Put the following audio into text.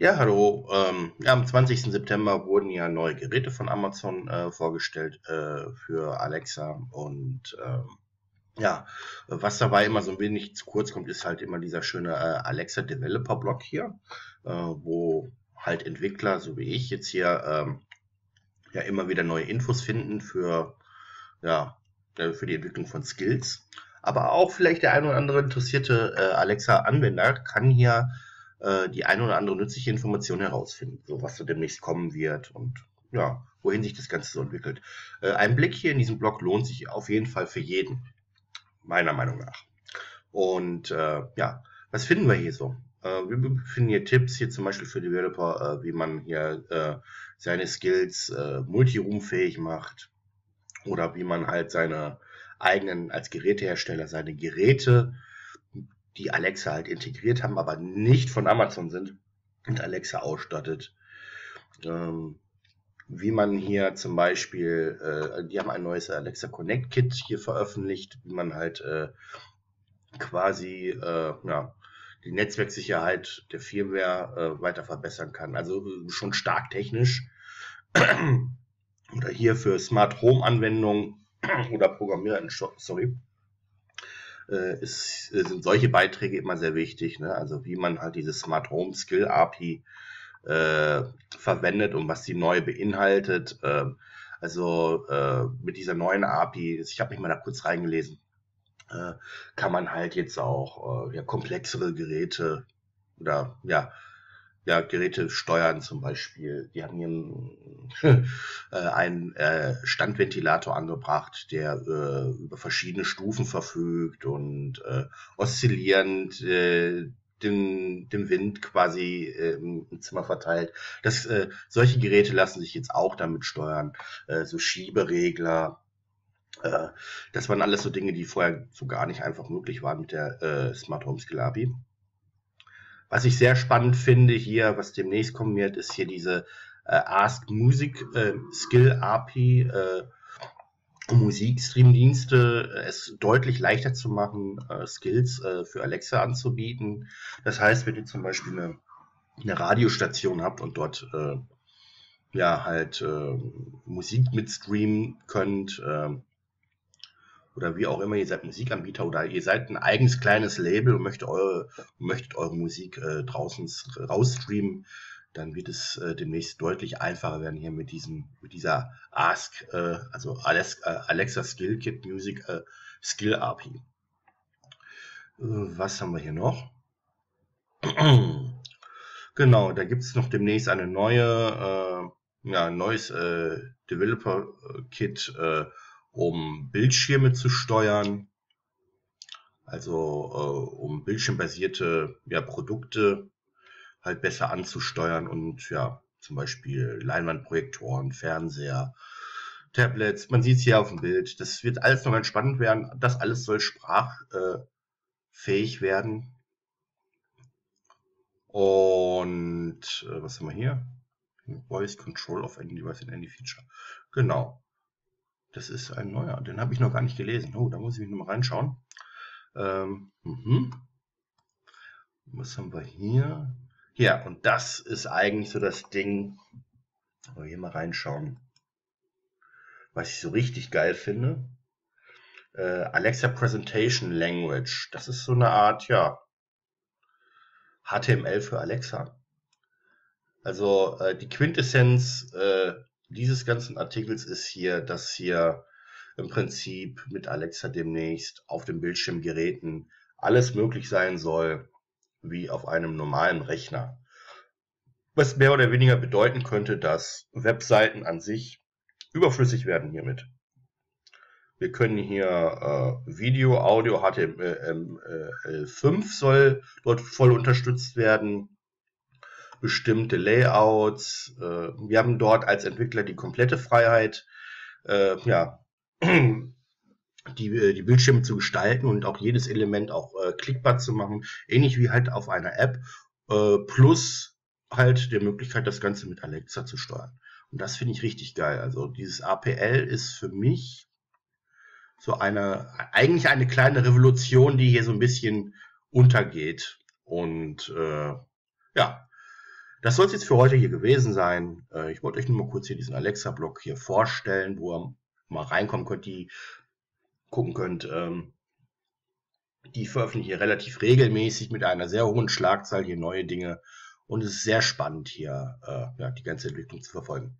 Ja, hallo. Ähm, ja, am 20. September wurden ja neue Geräte von Amazon äh, vorgestellt äh, für Alexa. Und ähm, ja, was dabei immer so ein wenig zu kurz kommt, ist halt immer dieser schöne äh, Alexa Developer Block hier, äh, wo halt Entwickler, so wie ich jetzt hier, ähm, ja immer wieder neue Infos finden für, ja, äh, für die Entwicklung von Skills. Aber auch vielleicht der ein oder andere interessierte äh, Alexa-Anwender kann hier äh, die ein oder andere nützliche Information herausfinden, so was so demnächst kommen wird und ja, wohin sich das Ganze so entwickelt. Äh, ein Blick hier in diesem Blog lohnt sich auf jeden Fall für jeden, meiner Meinung nach. Und äh, ja, was finden wir hier so? Äh, wir finden hier Tipps hier zum Beispiel für Developer, äh, wie man hier äh, seine Skills äh, multiroomfähig macht oder wie man halt seine eigenen als Gerätehersteller seine Geräte die Alexa halt integriert haben, aber nicht von Amazon sind und Alexa ausstattet. Ähm, wie man hier zum Beispiel, äh, die haben ein neues Alexa Connect Kit hier veröffentlicht, wie man halt äh, quasi äh, ja, die Netzwerksicherheit der Firmware äh, weiter verbessern kann. Also schon stark technisch. oder hier für Smart Home Anwendungen oder Programmierer, sorry, äh, ist, äh, sind solche Beiträge immer sehr wichtig. Ne? Also wie man halt diese Smart Home Skill API äh, verwendet und was sie neu beinhaltet. Äh, also äh, mit dieser neuen API, ich habe mich mal da kurz reingelesen, äh, kann man halt jetzt auch äh, ja, komplexere Geräte oder ja ja, Geräte steuern zum Beispiel. Die haben hier äh, einen äh, Standventilator angebracht, der äh, über verschiedene Stufen verfügt und äh, oszillierend äh, den, den Wind quasi äh, im Zimmer verteilt. Das, äh, solche Geräte lassen sich jetzt auch damit steuern. Äh, so Schieberegler. Äh, das waren alles so Dinge, die vorher so gar nicht einfach möglich waren mit der äh, Smart Home Skill API. Was ich sehr spannend finde hier, was demnächst kommen wird, ist hier diese äh, Ask Music äh, Skill API, äh, Musikstreamdienste äh, es deutlich leichter zu machen, äh, Skills äh, für Alexa anzubieten. Das heißt, wenn ihr zum Beispiel eine, eine Radiostation habt und dort äh, ja halt Musik mitstreamen könnt, oder wie auch immer, ihr seid Musikanbieter oder ihr seid ein eigenes kleines Label und möchtet eure, möchtet eure Musik äh, draußen rausstreamen, dann wird es äh, demnächst deutlich einfacher werden hier mit diesem, mit dieser Ask, äh, also äh, Alexa Skill Kit Music äh, Skill API. Äh, was haben wir hier noch? genau, da gibt es noch demnächst eine neue, ja, ein neues Developer Kit um Bildschirme zu steuern, also äh, um bildschirmbasierte ja, Produkte halt besser anzusteuern und ja, zum Beispiel Leinwandprojektoren, Fernseher, Tablets, man sieht es hier auf dem Bild. Das wird alles noch ganz spannend werden. Das alles soll sprachfähig äh, werden. Und äh, was haben wir hier? Voice Control of any device in any feature. Genau. Das ist ein neuer. Den habe ich noch gar nicht gelesen. Oh, da muss ich noch mal reinschauen. Ähm, mhm. Was haben wir hier? Ja, und das ist eigentlich so das Ding. Aber hier mal reinschauen. Was ich so richtig geil finde. Äh, Alexa Presentation Language. Das ist so eine Art, ja, HTML für Alexa. Also äh, die Quintessenz äh, dieses ganzen Artikels ist hier, dass hier im Prinzip mit Alexa demnächst auf den Bildschirmgeräten alles möglich sein soll, wie auf einem normalen Rechner. Was mehr oder weniger bedeuten könnte, dass Webseiten an sich überflüssig werden hiermit. Wir können hier äh, Video, Audio, HTML5 soll dort voll unterstützt werden bestimmte Layouts. Äh, wir haben dort als Entwickler die komplette Freiheit, äh, ja, die, äh, die Bildschirme zu gestalten und auch jedes Element auch klickbar zu machen, ähnlich wie halt auf einer App, plus halt der Möglichkeit, das Ganze mit Alexa zu steuern. Und das finde ich richtig geil. Also dieses APL ist für mich so eine, eigentlich eine kleine Revolution, die hier so ein bisschen untergeht. Und äh, ja, das soll es jetzt für heute hier gewesen sein. Äh, ich wollte euch nur mal kurz hier diesen Alexa-Blog hier vorstellen, wo ihr mal reinkommen könnt, die gucken könnt. Ähm, die veröffentlichen hier relativ regelmäßig mit einer sehr hohen Schlagzahl hier neue Dinge. Und es ist sehr spannend hier, äh, ja, die ganze Entwicklung zu verfolgen.